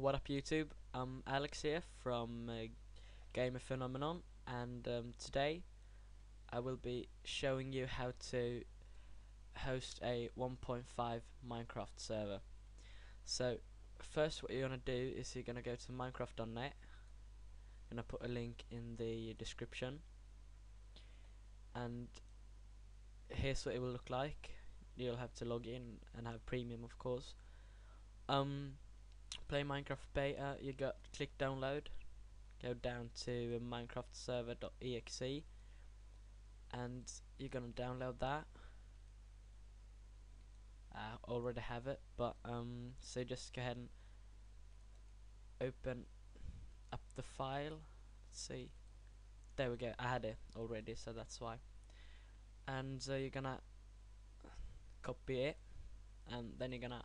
what up YouTube? I'm Alex here from uh, Gamer Phenomenon and um, today I will be showing you how to host a 1.5 Minecraft server. So first what you're going to do is you're going to go to minecraft.net I'm to put a link in the description and here's what it will look like you'll have to log in and have premium of course um play Minecraft beta, you got click download, go down to Minecraft server.exe, and you're gonna download that. I already have it, but um, so just go ahead and open up the file. Let's see, there we go. I had it already, so that's why. And uh, you're gonna copy it, and then you're gonna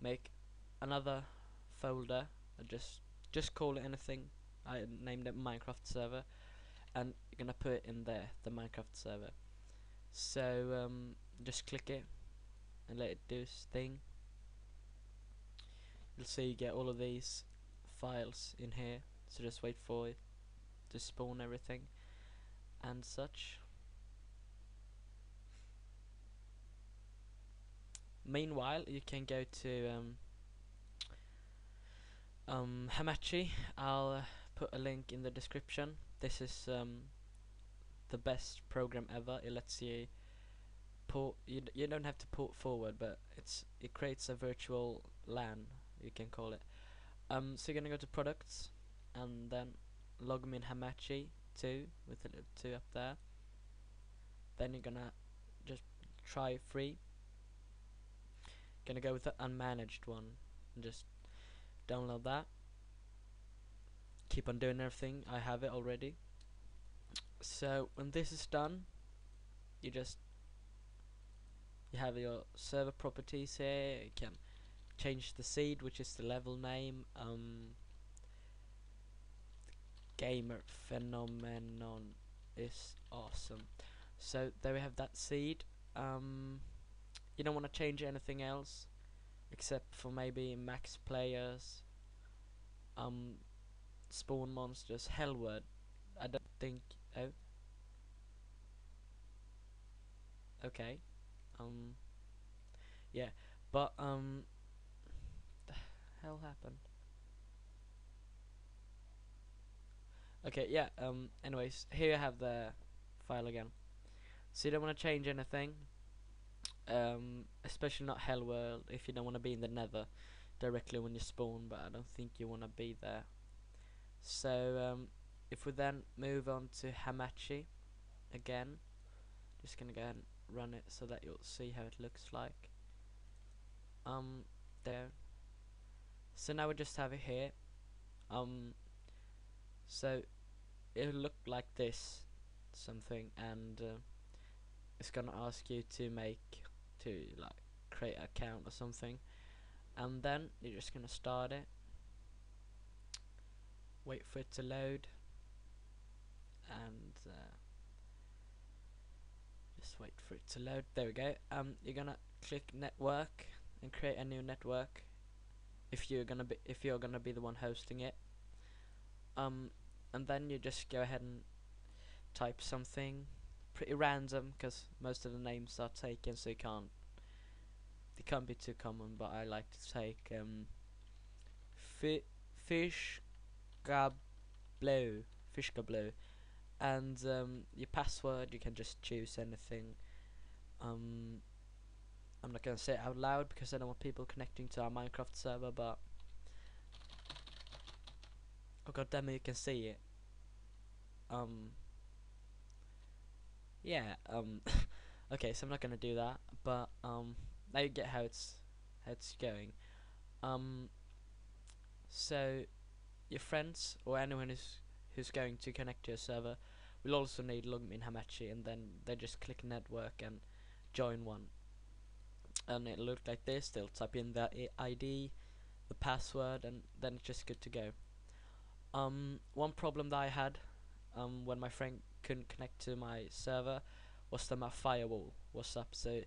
make another folder I just just call it anything. I named it Minecraft server and you're gonna put it in there the Minecraft server. So um, just click it and let it do its thing. You'll see you get all of these files in here so just wait for it to spawn everything and such. Meanwhile you can go to um, um, Hamachi. I'll uh, put a link in the description. This is um, the best program ever. It lets you port. You you don't have to port forward, but it's it creates a virtual LAN. You can call it. Um, so you're gonna go to products, and then log in Hamachi two with the two up there. Then you're gonna just try free. Gonna go with the unmanaged one and just download that. Keep on doing everything. I have it already. So when this is done you just you have your server properties here. You can change the seed which is the level name um, gamer phenomenon is awesome. So there we have that seed. Um, you don't want to change anything else except for maybe max players, um, spawn monsters, Hell World. I don't think. Oh. Okay. Um. Yeah, but um. The hell happened? Okay, yeah. Um. Anyways, here I have the file again. So you don't want to change anything um, especially not Hell World if you don't want to be in the Nether directly when you spawn, but I don't think you want to be there. So um, if we then move on to Hamachi again, just gonna go ahead and run it so that you'll see how it looks like. Um, there. So now we just have it here. Um, so it'll look like this, something, and uh, it's gonna ask you to make to like create an account or something and then you're just gonna start it. Wait for it to load and uh, just wait for it to load. There we go. Um you're gonna click network and create a new network if you're gonna be if you're gonna be the one hosting it. Um and then you just go ahead and type something pretty random because most of the names are taken so you can't they can't be too common but I like to take um, fi fish gablo fish gablo and um, your password you can just choose anything. Um, I'm not gonna say it out loud because I don't want people connecting to our Minecraft server but oh god damn it you can see it. Um yeah, um, okay, so I'm not gonna do that, but um, now you get how it's how it's going. Um, so your friends or anyone who's who's going to connect to your server will also need login Hamachi, and then they just click network and join one. And it'll look like this. They'll type in their ID, the password, and then it's just good to go. Um, one problem that I had um, when my friend couldn't connect to my server was that my firewall was up so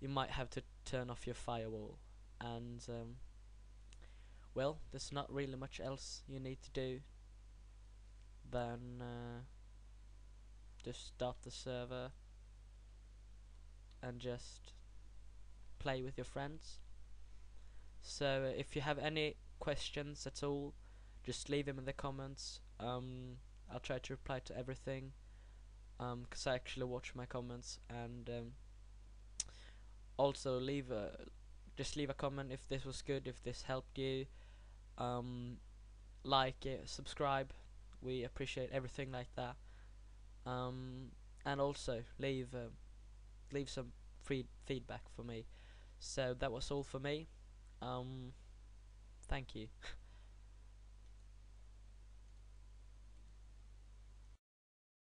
you might have to turn off your firewall and um, well, there's not really much else you need to do than uh, just start the server and just play with your friends. So uh, if you have any questions at all, just leave them in the comments. Um, I'll try to reply to everything because I actually watch my comments and um, also leave a just leave a comment if this was good, if this helped you. Um, like it, subscribe. We appreciate everything like that. Um, and also leave uh, leave some free feedback for me. So that was all for me. Um, thank you.